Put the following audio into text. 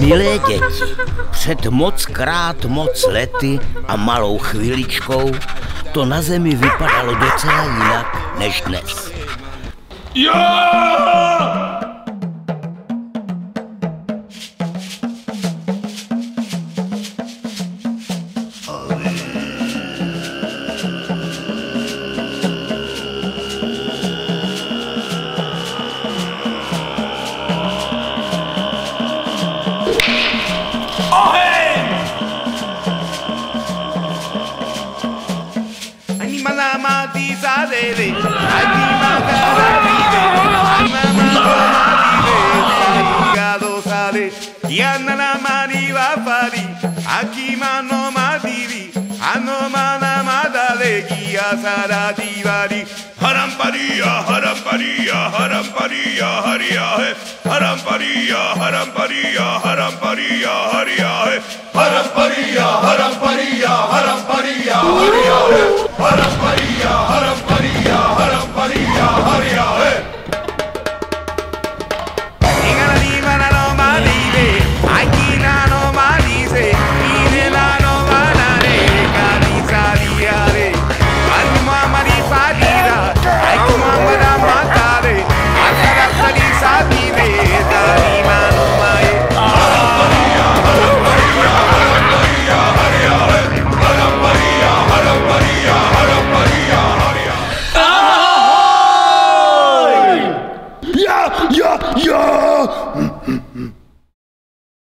Milé děti, před moc krát moc lety a malou chvíličkou to na zemi vypadalo docela jinak než dnes. Já! Aquí mano madiri, ano mana madale guía sara divari. Haramparia, haramparia, haramparia, haria he. Haramparia, haramparia, haramparia, haria he. Haramparia, haramparia, haramparia, Ya!